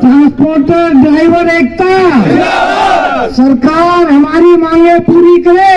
Transporter driver एकता सरकार हमारी मांगे पूरी करे।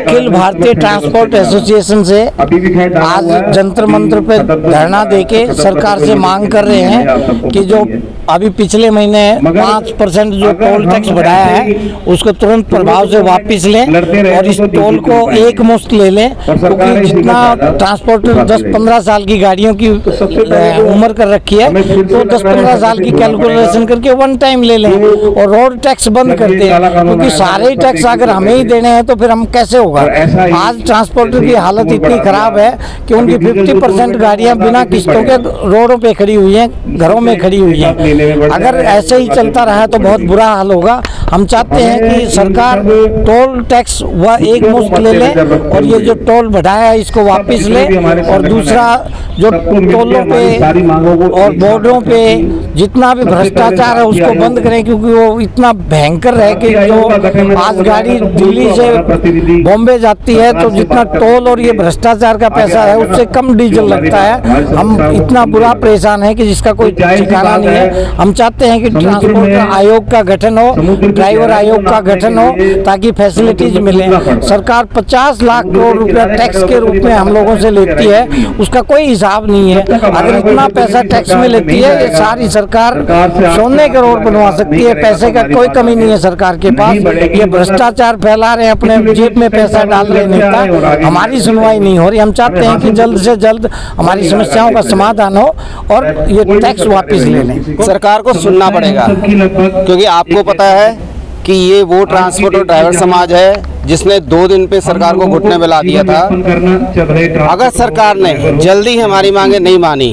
अखिल भारतीय ट्रांसपोर्ट एसोसिएशन से आज जंतर मंत्र पे धरना देके सरकार से मांग कर रहे हैं कि जो अभी पिछले महीने पाँच परसेंट जो टोल टैक्स बढ़ाया है, उसको तुरंत प्रभाव से वापस लें और इस टोल को एक मुश्त ले लें, क्योंकि जितना ट्रांसपोर्ट दस पंद्रह साल की गाड़ियों की उम्र कर रखी है तो दस पंद्रह साल की कैलकुलेशन करके वन टाइम ले लें और रोड टैक्स बंद कर दें, क्योंकि सारे टैक्स अगर हमें ही देने हैं तो फिर हम कैसे होगा। आज ट्रांसपोर्टर की हालत इतनी खराब है कि उनकी 50 परसेंट गाड़ियाँ बिना किस्तों के रोडों पे खड़ी हुई हैं घरों में खड़ी हुई हैं। अगर ऐसे ही चलता रहा तो बहुत बुरा हाल होगा। हम चाहते हैं कि सरकार टोल टैक्स व एक मुश्त ले ले और ये जो टोल बढ़ाया है इसको वापस ले और दूसरा जो टोलों पे और बॉर्डरों पे जितना भी भ्रष्टाचार है उसको बंद करें क्योंकि वो इतना भयंकर है कि जो आज गाड़ी दिल्ली से बॉम्बे जाती है तो जितना टोल और ये भ्रष्टाचार का पैसा है उससे कम डीजल लगता है। हम इतना बुरा परेशान है कि जिसका कोई ठिकाना नहीं है। हम चाहते हैं कि ट्रांसपोर्ट आयोग का गठन हो ड्राइवर आयोग का गठन हो ताकि फैसिलिटीज़ मिले। सरकार 50 लाख करोड़ रुपया टैक्स के रूप में हम लोगों से लेती है। उसका कोई हिसाब नहीं है। अगर इतना पैसा टैक्स में लेती है ये सारी सरकार सोने के रोड बनवा सकती है। पैसे का कोई कमी नहीं है सरकार के पास। ये भ्रष्टाचार फैला रहे हैं अपने जेब में पैसा डाल रहे नेता हमारी सुनवाई नहीं हो रही। हम चाहते हैं कि जल्द से जल्द हमारी समस्याओं का समाधान हो और ये टैक्स वापस ले लें। सरकार को सुनना पड़ेगा। क्योंकि आपको पता है कि ये वो ट्रांसपोर्ट और ड्राइवर समाज है जिसने दो दिन पे सरकार को घुटने में ला दिया था। अगर सरकार ने जल्दी हमारी मांगे नहीं मानी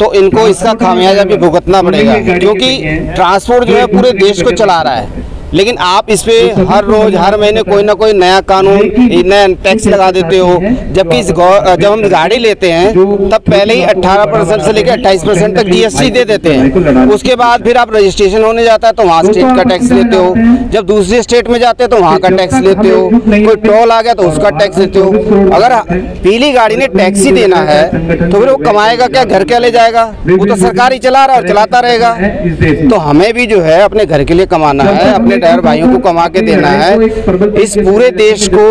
तो इनको इसका खामियाजा भी भुगतना पड़ेगा। क्योंकि ट्रांसपोर्ट जो है पूरे देश को चला रहा है। लेकिन आप इस पे हर रोज हर महीने कोई ना कोई नया कानून नया टैक्स लगा देते हो। जबकि जब हम गाड़ी लेते हैं तब पहले ही 18 परसेंट से लेकर 28 परसेंट तक जीएसटी दे देते हैं। उसके बाद फिर आप रजिस्ट्रेशन होने जाता है तो वहाँ स्टेट का टैक्स लेते हो। जब दूसरे स्टेट में जाते हो तो वहाँ का टैक्स लेते हो। कोई टोल आ गया तो उसका टैक्स लेते हो। अगर पीली गाड़ी ने टैक्स ही देना है तो फिर वो कमाएगा क्या? घर क्या ले जाएगा? वो तो सरकार ही चला रहा है और चलाता रहेगा। तो हमें भी जो है अपने घर के लिए कमाना है अपने ड्राइवर भाइयों को कमा के देना है। इस पूरे देश को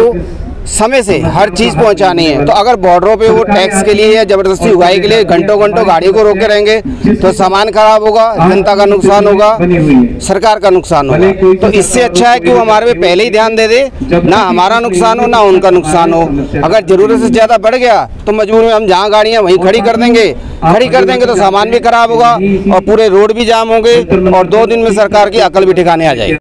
समय से हर चीज़ पहुंचानी है। तो अगर बॉर्डरों पे वो टैक्स के लिए या ज़बरदस्ती उगाई के लिए घंटों घंटों गाड़ियों को रोके रहेंगे तो सामान खराब होगा, जनता का नुकसान होगा, सरकार का नुकसान होगा। तो इससे अच्छा है कि वो हमारे पे पहले ही ध्यान दे दे, ना हमारा नुकसान हो, ना उनका नुकसान हो। अगर ज़रूरत से ज़्यादा बढ़ गया तो मजबूर में हम जहाँ गाड़ियाँ वहीं खड़ी कर देंगे। खड़ी कर देंगे तो सामान भी खराब होगा और पूरे रोड भी जाम होंगे और दो दिन में सरकार की अकल भी ठिकाने आ जाएगी।